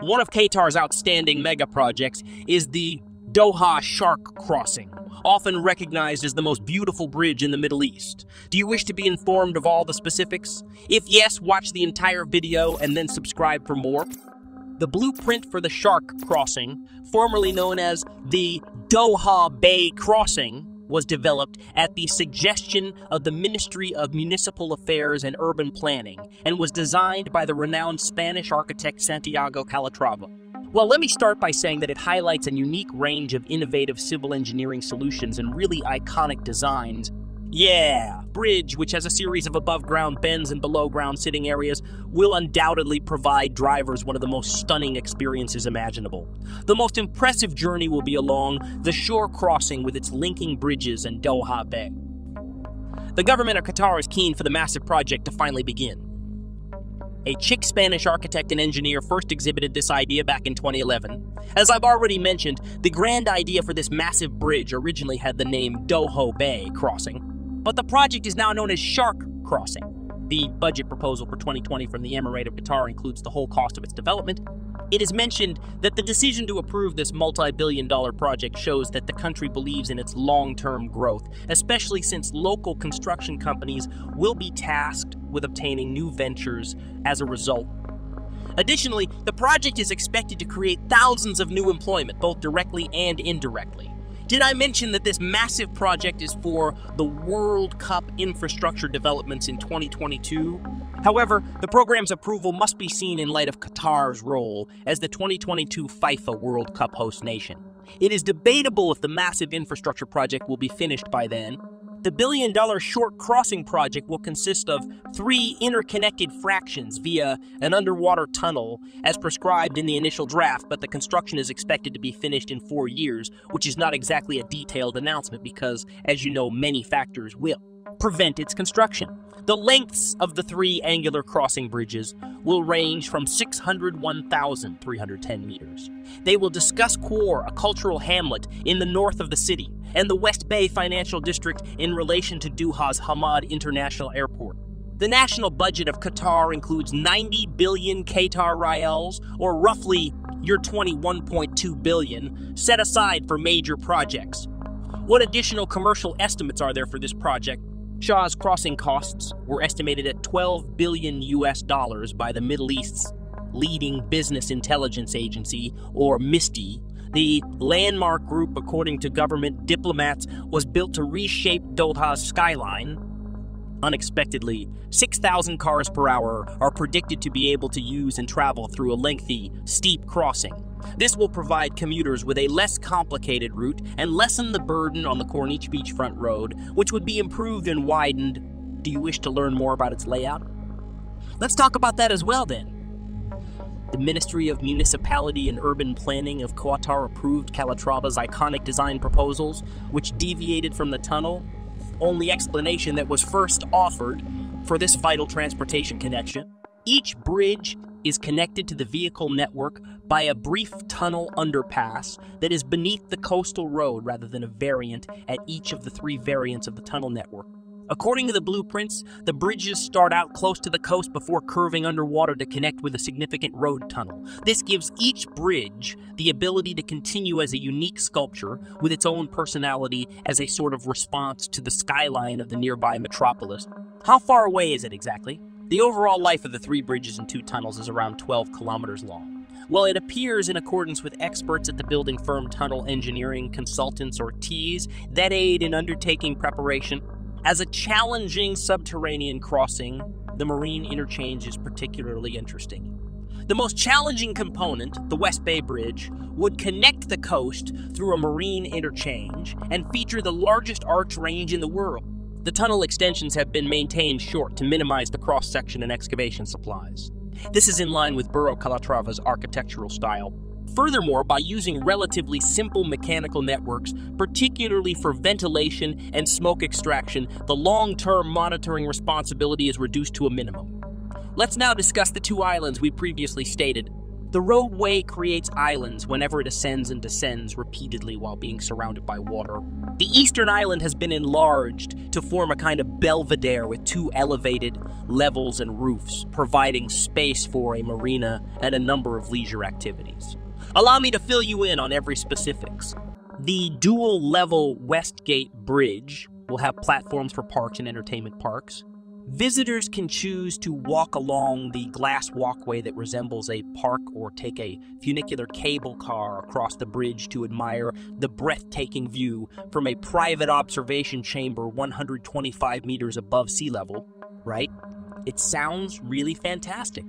One of Qatar's outstanding mega projects is the Doha Sharq Crossing, often recognized as the most beautiful bridge in the Middle East. Do you wish to be informed of all the specifics? If yes, watch the entire video and then subscribe for more. The blueprint for the Sharq Crossing, formerly known as the Doha Bay Crossing, was developed at the suggestion of the Ministry of Municipal Affairs and Urban Planning and was designed by the renowned Spanish architect Santiago Calatrava. Well, let me start by saying that it highlights a unique range of innovative civil engineering solutions and really iconic designs. Yeah, Bridge, which has a series of above ground bends and below ground sitting areas, will undoubtedly provide drivers one of the most stunning experiences imaginable. The most impressive journey will be along the shore crossing with its linking bridges and Doha Bay. The government of Qatar is keen for the massive project to finally begin. A Czech Spanish architect and engineer first exhibited this idea back in 2011. As I've already mentioned, the grand idea for this massive bridge originally had the name Doha Bay Crossing, but the project is now known as Sharq Crossing. The budget proposal for 2020 from the Emirate of Qatar includes the whole cost of its development. It is mentioned that the decision to approve this multi billion dollar project shows that the country believes in its long term growth, especially since local construction companies will be tasked with obtaining new ventures as a result. Additionally, the project is expected to create thousands of new employment, both directly and indirectly. Did I mention that this massive project is for the World Cup infrastructure developments in 2022? However, the program's approval must be seen in light of Qatar's role as the 2022 FIFA World Cup host nation. It is debatable if the massive infrastructure project will be finished by then, the billion dollar Sharq crossing project will consist of three interconnected fractions via an underwater tunnel as prescribed in the initial draft, but the construction is expected to be finished in four years, which is not exactly a detailed announcement because, as you know, many factors will prevent its construction. The lengths of the three angular crossing bridges will range from 601,310 meters. They will discuss Khor, a cultural hamlet in the north of the city, and the West Bay Financial District in relation to Doha's Hamad International Airport. The national budget of Qatar includes 90 billion Qatar rials, or roughly your 21.2 billion, set aside for major projects. What additional commercial estimates are there for this project? Shah's crossing costs were estimated at 12 billion US dollars by the Middle East's leading business intelligence agency, or MISTI, the landmark group, according to government diplomats, was built to reshape Doha's skyline. Unexpectedly, 6,000 cars per hour are predicted to be able to use and travel through a lengthy, steep crossing. This will provide commuters with a less complicated route and lessen the burden on the Corniche Beachfront Road, which would be improved and widened. Do you wish to learn more about its layout? Let's talk about that as well then. The Ministry of Municipality and Urban Planning of Qatar approved Calatrava's iconic design proposals, which deviated from the tunnel. Only explanation that was first offered for this vital transportation connection. Each bridge is connected to the vehicle network by a brief tunnel underpass that is beneath the coastal road rather than a variant at each of the three variants of the tunnel network. According to the blueprints, the bridges start out close to the coast before curving underwater to connect with a significant road tunnel. This gives each bridge the ability to continue as a unique sculpture with its own personality as a sort of response to the skyline of the nearby metropolis. How far away is it exactly? The overall life of the three bridges and two tunnels is around 12 kilometers long. While it appears in accordance with experts at the building firm Tunnel Engineering Consultants or TEAS that aid in undertaking preparation, as a challenging subterranean crossing, the marine interchange is particularly interesting. The most challenging component, the West Bay Bridge, would connect the coast through a marine interchange and feature the largest arch range in the world. The tunnel extensions have been maintained short to minimize the cross section and excavation supplies. This is in line with Burro Calatrava's architectural style, Furthermore, by using relatively simple mechanical networks, particularly for ventilation and smoke extraction, the long term monitoring responsibility is reduced to a minimum. Let's now discuss the two islands we previously stated. The roadway creates islands whenever it ascends and descends repeatedly while being surrounded by water. The eastern island has been enlarged to form a kind of belvedere with two elevated levels and roofs, providing space for a marina and a number of leisure activities. Allow me to fill you in on every specifics. The dual level Westgate Bridge will have platforms for parks and entertainment parks. Visitors can choose to walk along the glass walkway that resembles a park or take a funicular cable car across the bridge to admire the breathtaking view from a private observation chamber 125 meters above sea level, right? It sounds really fantastic.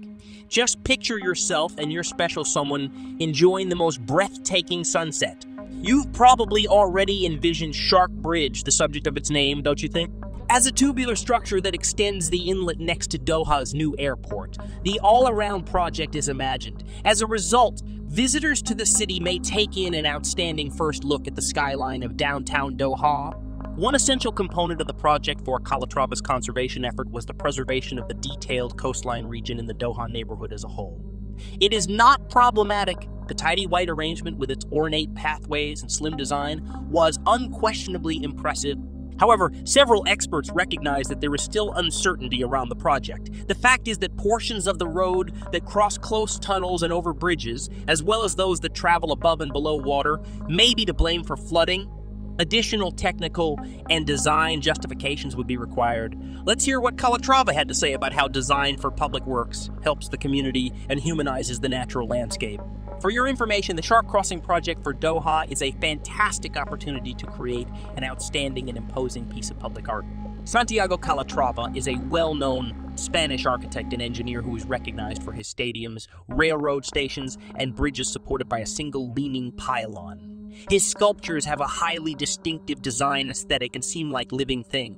Just picture yourself and your special someone enjoying the most breathtaking sunset. You've probably already envisioned Sharq Bridge, the subject of its name, don't you think? As a tubular structure that extends the inlet next to Doha's new airport, the all around project is imagined. As a result, visitors to the city may take in an outstanding first look at the skyline of downtown Doha. One essential component of the project for Calatrava's conservation effort was the preservation of the detailed coastline region in the Doha neighborhood as a whole. It is not problematic. The tidy white arrangement with its ornate pathways and slim design was unquestionably impressive However, several experts recognize that there is still uncertainty around the project. The fact is that portions of the road that cross close tunnels and over bridges, as well as those that travel above and below water, may be to blame for flooding. Additional technical and design justifications would be required. Let's hear what Calatrava had to say about how design for public works helps the community and humanizes the natural landscape. For your information, the Sharq Crossing project for Doha is a fantastic opportunity to create an outstanding and imposing piece of public art. Santiago Calatrava is a well known Spanish architect and engineer who is recognized for his stadiums, railroad stations, and bridges supported by a single leaning pylon. His sculptures have a highly distinctive design aesthetic and seem like living things.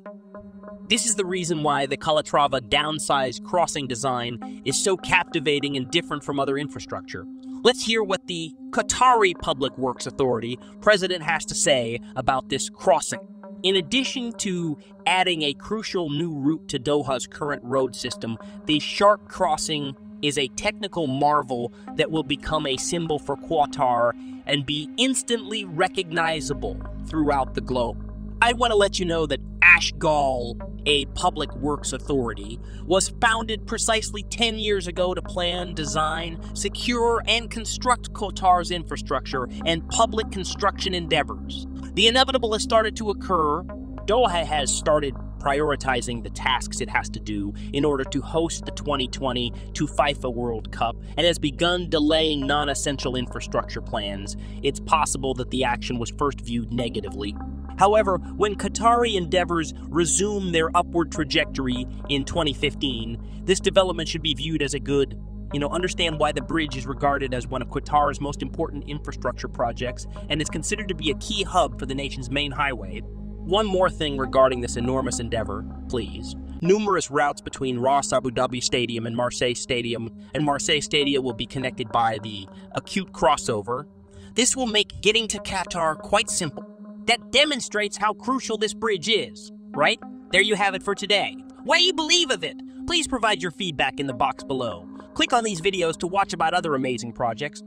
This is the reason why the Calatrava downsized crossing design is so captivating and different from other infrastructure. Let's hear what the Qatari Public Works Authority president has to say about this crossing. In addition to adding a crucial new route to Doha's current road system, the Sharq Crossing is a technical marvel that will become a symbol for Qatar and be instantly recognizable throughout the globe. I want to let you know that Ashghal, a public works authority, was founded precisely 10 years ago to plan, design, secure, and construct Qatar's infrastructure and public construction endeavors. The inevitable has started to occur. Doha has started prioritizing the tasks it has to do in order to host the 2020 to FIFA World Cup and has begun delaying non essential infrastructure plans, it's possible that the action was first viewed negatively However, when Qatari endeavors resume their upward trajectory in 2015, this development should be viewed as a good. You know, understand why the bridge is regarded as one of Qatar's most important infrastructure projects and is considered to be a key hub for the nation's main highway. One more thing regarding this enormous endeavor, please. Numerous routes between Ras Abu Aboud Stadium and Marseille Stadium and Marseille Stadium will be connected by the acute crossover. This will make getting to Qatar quite simple that demonstrates how crucial this bridge is, right? There you have it for today. What do you believe of it? Please provide your feedback in the box below. Click on these videos to watch about other amazing projects.